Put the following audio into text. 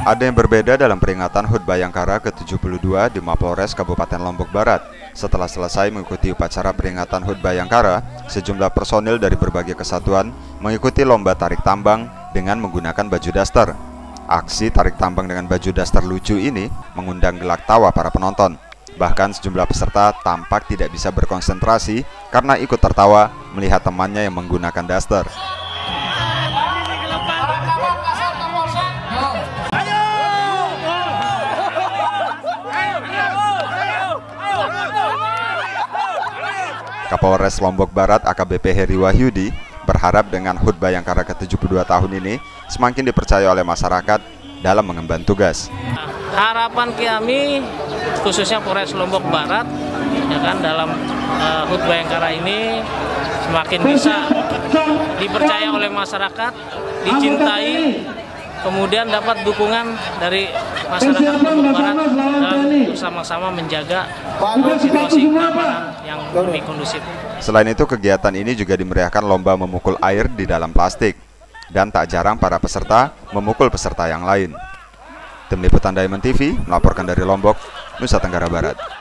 Ada yang berbeda dalam peringatan HUT Bayangkara ke-72 di Mapolres Kabupaten Lombok Barat. Setelah selesai mengikuti upacara peringatan HUT Bayangkara, sejumlah personil dari berbagai kesatuan mengikuti lomba tarik tambang dengan menggunakan baju daster. Aksi tarik tambang dengan baju daster lucu ini mengundang gelak tawa para penonton. Bahkan sejumlah peserta tampak tidak bisa berkonsentrasi karena ikut tertawa melihat temannya yang menggunakan daster. Kapolres Lombok Barat AKBP Heri Wahyudi berharap dengan HUT Bayangkara ke-72 tahun ini semakin dipercaya oleh masyarakat dalam mengemban tugas. Harapan kami khususnya Polres Lombok Barat ya kan dalam uh, HUT Bayangkara ini semakin bisa dipercaya oleh masyarakat, dicintai, kemudian dapat dukungan dari masyarakat Lombok Barat dalam bersama-sama menjaga situasi keamanan yang lebih kondusif. Selain itu, kegiatan ini juga dimeriahkan lomba memukul air di dalam plastik. Dan tak jarang para peserta memukul peserta yang lain. Tim Liputan Diamond TV melaporkan dari Lombok, Nusa Tenggara Barat.